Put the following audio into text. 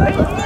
Hey!